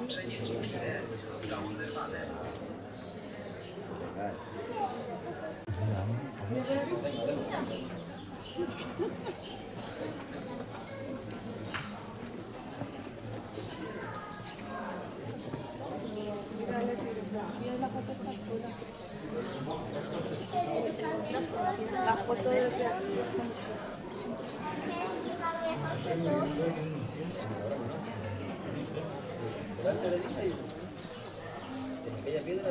Połączenie GPS zostało zerwane. por piedra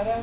era